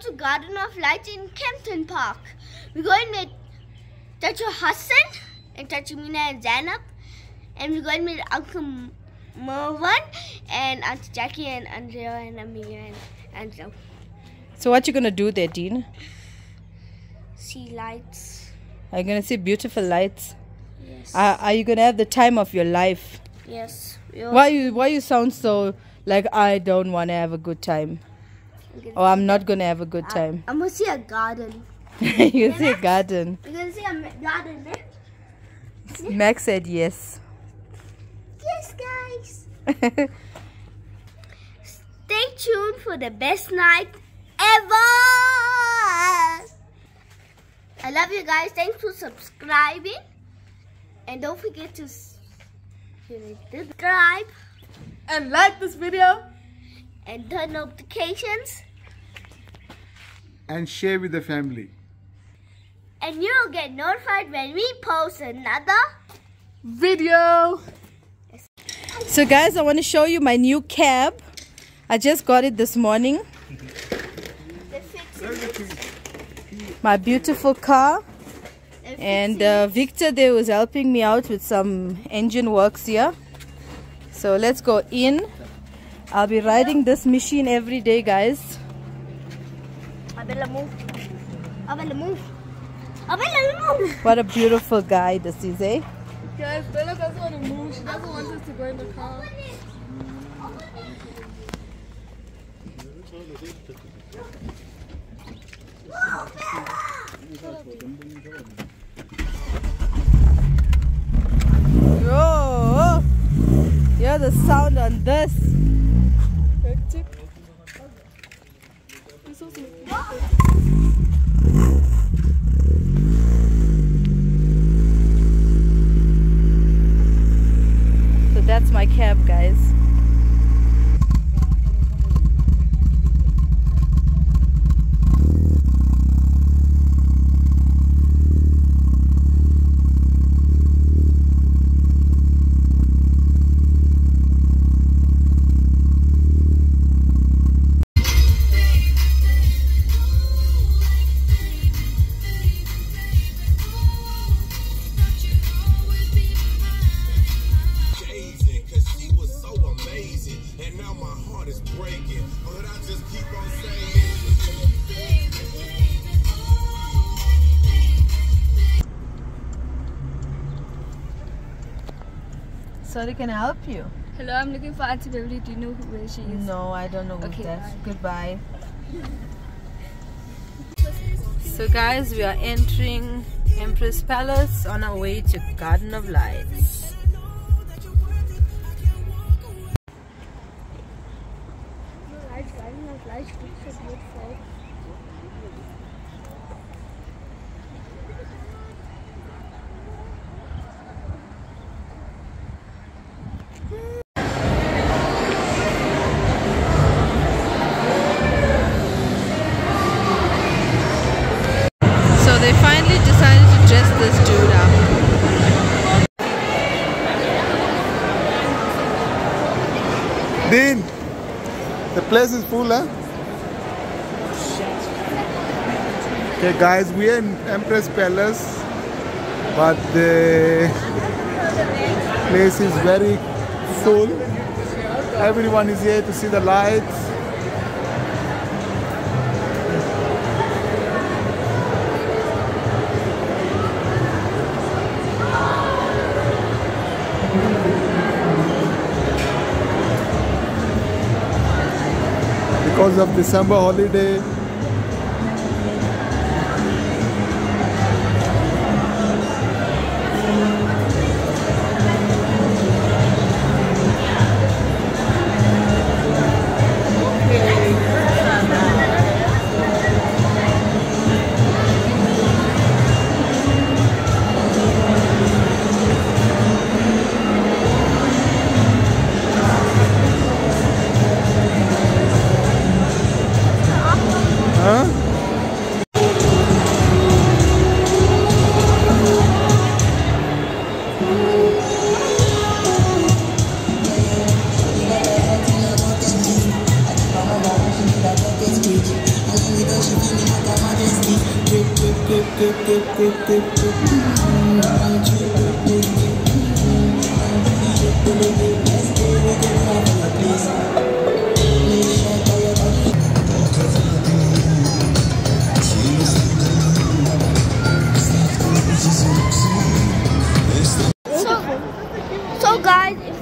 to Garden of Lights in Kempton Park. We're going with Tachu Hassan and Tachu Mina and Zainab. And we're going with Uncle Mervan and Auntie Jackie and Andrea and Amelia and Angelo. So what you gonna do there, Dean? See lights. Are you gonna see beautiful lights? Yes. Are, are you gonna have the time of your life? yes. Why you why you sound so like I don't wanna have a good time? Or oh, I'm not gonna have a good time. I'm gonna see a garden. you see a garden. You're gonna see a garden there. Max said yes. Yes, guys. Stay tuned for the best night ever. I love you guys. Thanks for subscribing. And don't forget to subscribe and like this video. and turn notifications. And share with the family. And you'll get notified when we post another. Video. So guys, I want to show you my new cab. I just got it this morning. My beautiful car. And uh, Victor there was helping me out with some engine works here. So let's go in. I'll be riding this machine every day, guys. Abella move. Abella move. Abella move. What a beautiful guy this is, eh? Guys, Bella doesn't want to move. She doesn't want us to go in the car. Yo! Hear the sound on this. Hectic. This was a- So that's my cab, guys. Sorry, can I help you? Hello, I'm looking for Auntie Beverly. Do you know who, where she is? No, I don't know who Okay, that. bye. Goodbye. So guys, we are entering Emperors Palace on our way to Garden of Lights. Dean, the place is full, huh? Okay, guys, we are in Emperors Palace, but the place is very full. Everyone is here to see the lights. Because of December holiday,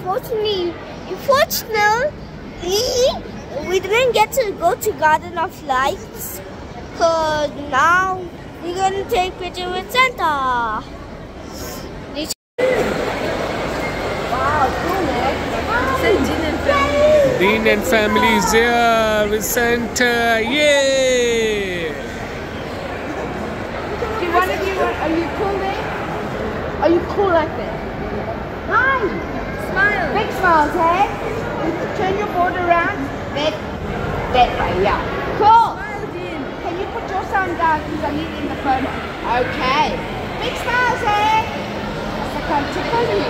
unfortunately, unfortunately, we didn't get to go to Garden of Lights because now gonna take picture with Santa. Wow, cool. Dean and family is here with Santa. Yay! Do one of you, are you cool there? Are you cool like that? Hi! Smile! Big smiles, hey? Turn your board around. That, that way, yeah. Cool! Can you put your son down because I need it in the photo? Okay. Big smiles, eh? hey? I can't tickle you.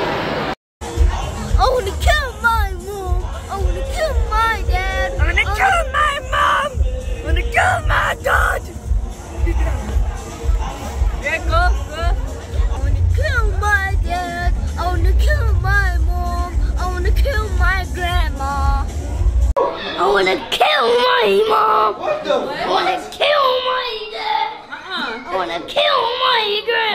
I wanna kill my mom. I wanna kill my dad. I wanna kill my mom. I wanna kill my dad. Yeah, go, go. I wanna kill my dad. I wanna kill my mom. I wanna kill my grandma. I wanna kill my mom. I wanna kill my dad. I wanna kill my grandma.